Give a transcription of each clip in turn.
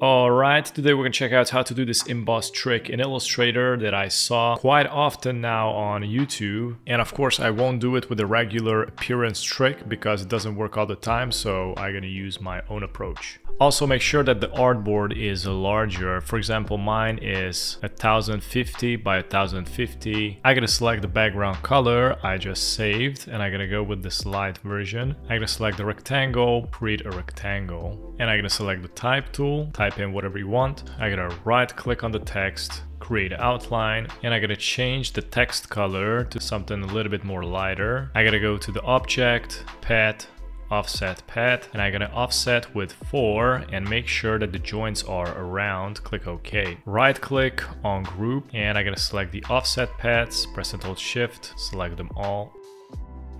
Alright, today we're gonna check out how to do this emboss trick in Illustrator that I saw quite often now on YouTube. And of course I won't do it with the regular appearance trick because it doesn't work all the time, so I'm gonna use my own approach. Also make sure that the artboard is larger. For example, mine is 1050 by 1050. I gotta select the background color I just saved and I'm gonna go with this light version. I'm gonna select the rectangle, create a rectangle. And I'm gonna select the type tool, type in whatever you want. I'm gonna right click on the text, create outline and I gotta change the text color to something a little bit more lighter. I gotta go to the object, path, offset path and I'm gonna offset with 4 and make sure that the joints are around, click OK. Right click on group and I'm gonna select the offset paths, press and hold shift, select them all.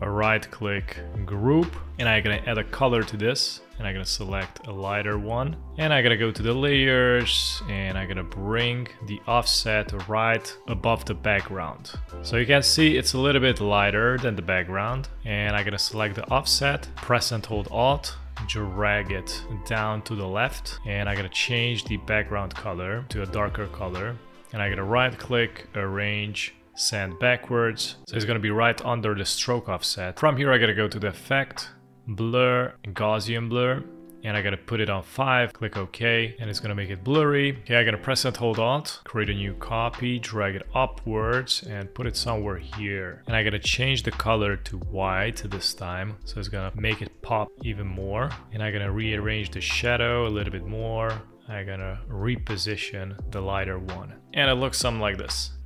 Right click group and I'm gonna add a color to this and I'm gonna select a lighter one and I'm gonna go to the layers and I'm gonna bring the offset right above the background. So you can see it's a little bit lighter than the background and I'm gonna select the offset, press and hold alt drag it down to the left and I'm gonna change the background color to a darker color and I'm gonna right click arrange send backwards so it's gonna be right under the stroke offset from here I gotta go to the effect blur, Gaussian blur, and I gotta put it on 5, click OK, and it's gonna make it blurry. Okay, I gotta press and hold Alt, create a new copy, drag it upwards, and put it somewhere here. And I gotta change the color to white this time, so it's gonna make it pop even more. And I'm gonna rearrange the shadow a little bit more. I'm gonna reposition the lighter one. And it looks something like this.